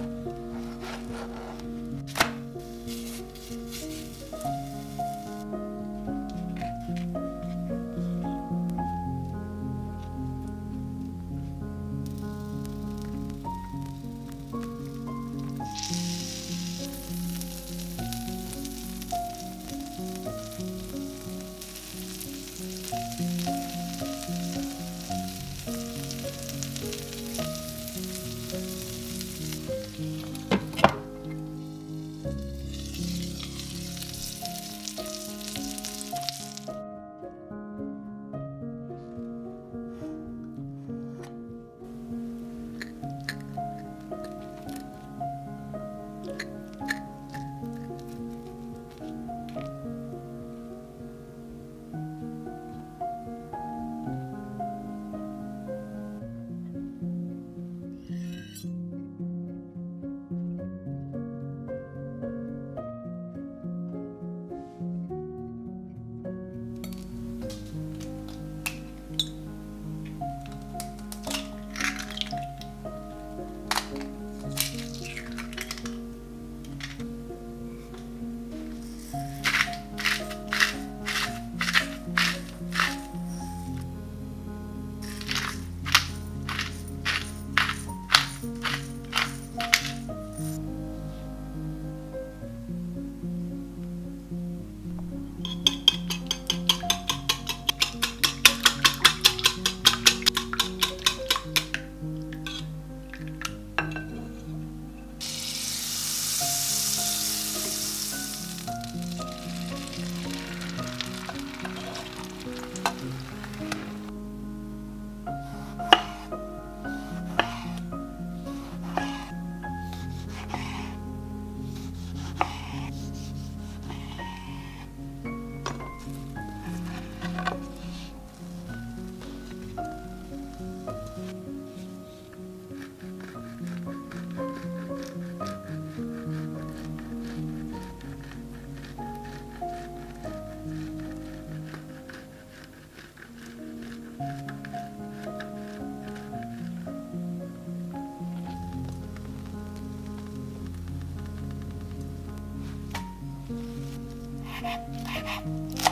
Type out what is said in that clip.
あっ。誰?